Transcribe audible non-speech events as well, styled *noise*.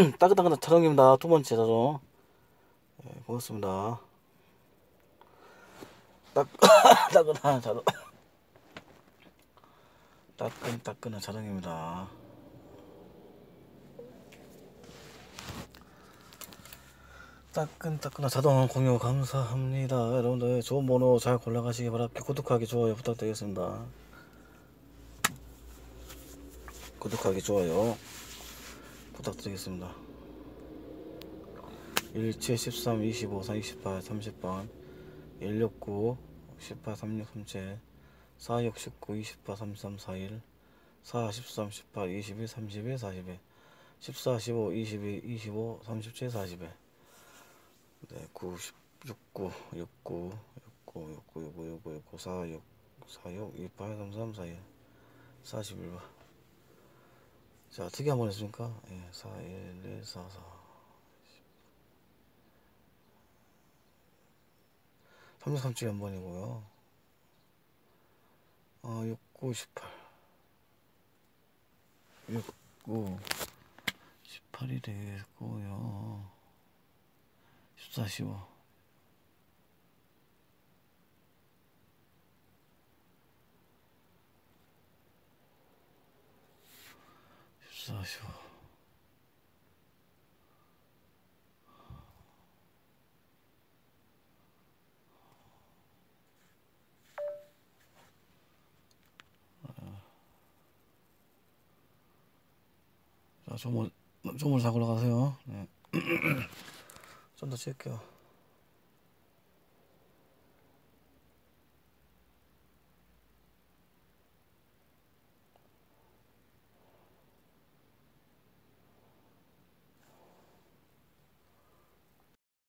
*clears throat* 따끈따끈한 촬영입니다. 두 번째 자동. 예, 고맙습니다. 따, *coughs* 따끈한 자동. *coughs* 따끈따끈한 자동입니다. 따끈따끈한 자동 공유 감사합니다. 여러분들 좋은 번호 잘 골라가시기 바랍니다. 구독하기 좋아요 부탁드리겠습니다. 구독하기 좋아요 부탁드리겠습니다. 17, 13, 25, 4, 28, 30번 169, 18, 36, 37 46, 19, 28, 33, 41 4, 13, 18, 21, 31, 41 14, 15, 22, 25, 37, 41 네, 9, 10, 69, 69, 69, 69, 69, 69, 69, 46, 46, 28, 33, 41 41번 자, 어떻게 한번 했습니까? 예, 4, 1, 1, 4, 4. 33주 한 번이고요. 어, 6, 9, 18. 6, 9, 18이 되겠고요. 14, 15. 14, 15. 자, 조물, 조물 사고 가세요. 네. *clears throat* 좀더 칠게요.